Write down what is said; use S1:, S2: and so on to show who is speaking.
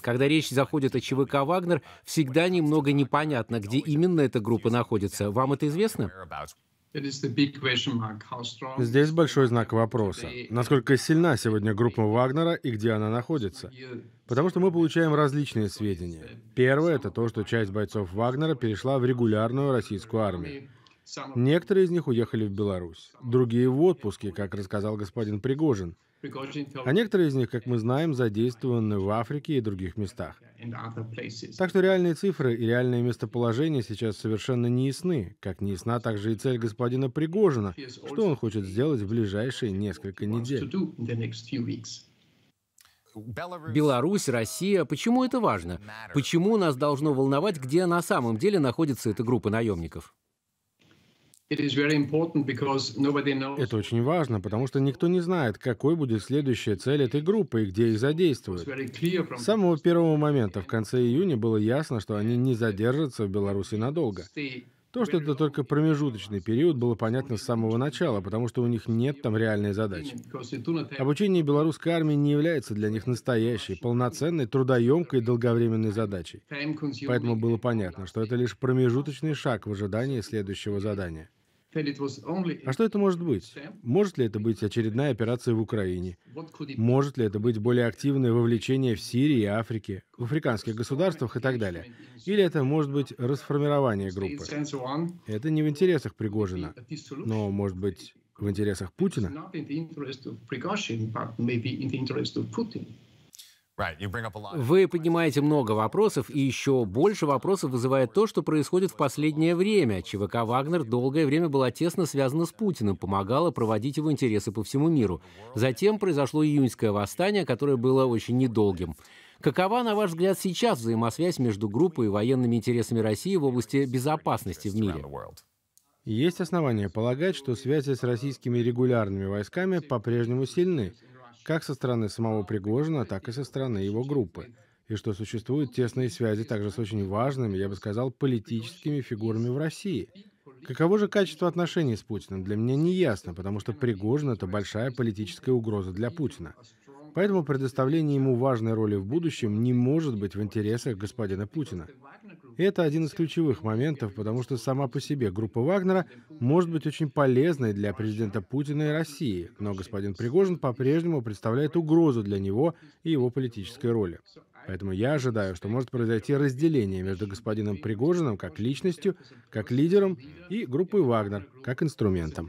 S1: Когда речь заходит о ЧВК «Вагнер», всегда немного непонятно, где именно эта группа находится. Вам это известно?
S2: Здесь большой знак вопроса. Насколько сильна сегодня группа Вагнера и где она находится? Потому что мы получаем различные сведения. Первое — это то, что часть бойцов Вагнера перешла в регулярную российскую армию. Некоторые из них уехали в Беларусь, другие в отпуске, как рассказал господин Пригожин. А некоторые из них, как мы знаем, задействованы в Африке и других местах. Так что реальные цифры и реальное местоположение сейчас совершенно не ясны, как не ясна также и цель господина Пригожина, что он хочет сделать в ближайшие несколько недель.
S1: Беларусь, Россия. Почему это важно? Почему нас должно волновать, где на самом деле находится эта группа наемников?
S2: Это очень важно, потому что никто не знает, какой будет следующая цель этой группы и где их задействуют. С самого первого момента в конце июня было ясно, что они не задержатся в Беларуси надолго. То, что это только промежуточный период, было понятно с самого начала, потому что у них нет там реальной задачи. Обучение белорусской армии не является для них настоящей, полноценной, трудоемкой и долговременной задачей. Поэтому было понятно, что это лишь промежуточный шаг в ожидании следующего задания. А что это может быть? Может ли это быть очередная операция в Украине? Может ли это быть более активное вовлечение в Сирии и Африке, в африканских государствах и так далее? Или это может быть расформирование группы? Это не в интересах Пригожина, но может быть в интересах Путина?
S1: Вы поднимаете много вопросов, и еще больше вопросов вызывает то, что происходит в последнее время. ЧВК «Вагнер» долгое время была тесно связана с Путиным, помогала проводить его интересы по всему миру. Затем произошло июньское восстание, которое было очень недолгим. Какова, на ваш взгляд, сейчас взаимосвязь между группой и военными интересами России в области безопасности в мире?
S2: Есть основания полагать, что связи с российскими регулярными войсками по-прежнему сильны, как со стороны самого Пригожина, так и со стороны его группы, и что существуют тесные связи также с очень важными, я бы сказал, политическими фигурами в России. Каково же качество отношений с Путиным, для меня не ясно, потому что Пригожин — это большая политическая угроза для Путина. Поэтому предоставление ему важной роли в будущем не может быть в интересах господина Путина. Это один из ключевых моментов, потому что сама по себе группа Вагнера может быть очень полезной для президента Путина и России, но господин Пригожин по-прежнему представляет угрозу для него и его политической роли. Поэтому я ожидаю, что может произойти разделение между господином Пригожиным как личностью, как лидером и группой Вагнер как инструментом.